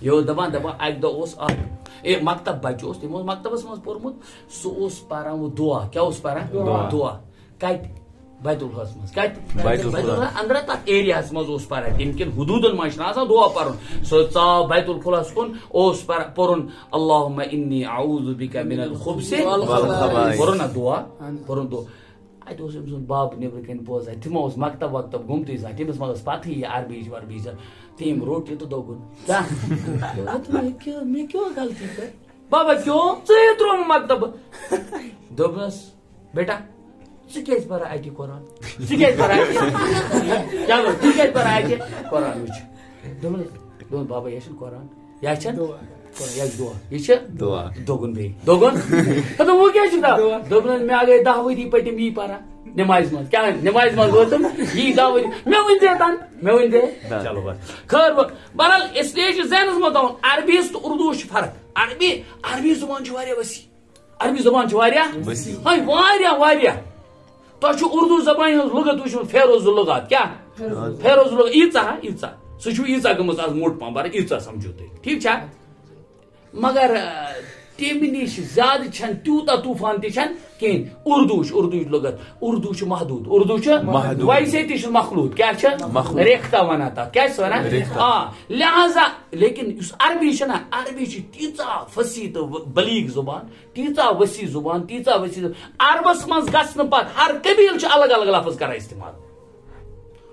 یہ دپان دپان اکہ دۄہ اوس اکھ اے مکتب بچہ اوس تٔمۍ اوس مکتبس منٛز پوٚرمُت سُہ اوس پران وہ دعا کیٛاہ اوس پران دعا کتہِ بیت الخلاس منٛز کتہِ بیت الخلا. أنٛدرٕ تتھ ایریاہس منٛز اوس پران تٔمۍ کِنۍ حدوٗدن منٛز چھُنہٕ آسان دعا پرُن سُہ ژاو بیت الخلاس کُن اوس پران پوٚرُن اللہُمہ انی اعوذ بِکَ من الخبث والخبائث. پوٚرُن نا دعا پوٚرُن دعا اتہِ اوس أمۍ سُنٛد باب نیٚبرٕ کَنۍ بوزان تِمو اوس مکتب وکتب گوٚمتٕے زانٛہہ تٔمِس ما ٲس پتہٕے یہِ عربی چھِ وربی چھِ تٔمۍ روٚٹ یہِ تہٕ دوٚپُن مےٚ کیٛاہ غلطی کٔر بابا کیوں تروٚوُم مکتب دوٚپنس بیٹا ژٕ کیٛازِ پران اَتہِ قرآن ژٕ کیٛازِ پران اَتہِ چلو ژٕ کیٛازِ پران اَتہِ قرآن وٕچھ دوٚپُن دوٚپُن بابا یہِ چھُنہٕ قرآن یا چھَنہٕ یہِ چھِ دُعا یہِ چھِ دعا. دوٚگُن بیٚیہِ دوٚگُن دوٚپُن وۄنۍ کیٛاہ چھُ مےٚ گٔے دہ ؤری پٔتِم یی پران نمازِ منٛز کیٛاہ نمازِ منٛز وٲژٕم یی دہ ؤری مےٚ ؤنۍ زِ تن مےٚ ؤنۍ زِ چلو بس بہرحال اس لیے چھُ ذہنس منٛز تھاوُن عربیس تہٕ اردوٗوس چھِ فرق عربی عربی زبان چھِ واریاہ وسیع عربی زبان چھِ واریاہ وسیع. ہاے واریاہ واریاہ تۄہہِ چھُ اردوٗ زبانہِ ہٕنٛز لُغت وٕچھمُت فیروز لُغات کیٛاہ فیروز لُغت ییٖژاہ ہا ییٖژاہ سُہ چھُ ییٖژاہ گٔمٕژ آز موٚٹ پہم بَرٕ ییٖژاہ سمجھو تُہۍ ٹھیٖک چھا مگر تمہِ نِش زیادٕ چھنہٕ تیوٗتاہ طوٗفان تہِ کِہیٖنۍ اردوٗ چھُ اردوٗچ لُغت اردوٗ محدوٗد اردوٗ. ویسے تہِ مخلوٗط مخلوٗط. ریختہ وَنان ریختہ. آ لہذا لیکن یُس عربی نہ عربی چھِ تیٖژاہ فصیح تہٕ بلیٖغ زُبان تیٖژاہ ؤسیع زُبان تیٖژاہ ؤسیع زُبان عربس منٛز گژھنہٕ پتہٕ ہر قبیٖل الگ الگ لفظ کران استعمال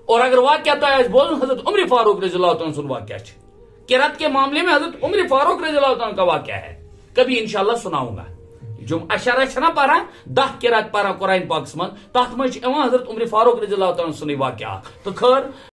اور اگر واقعہ تو آج بولن حضرت عمر فاروق رضی اللہ عنہ سن واقعہ ہے کرت کے معاملے میں حضرت عمر فاروق رضی اللہ عنہ کا واقعہ ہے کبھی انشاءاللہ سناؤں گا۔ جم اشارہ چھنا پارا، دہ کرات پارا قرآن پاکس من تات من حضرت عمر فاروق رضی اللہ تعالیٰ سن واقعہ۔ تو خیر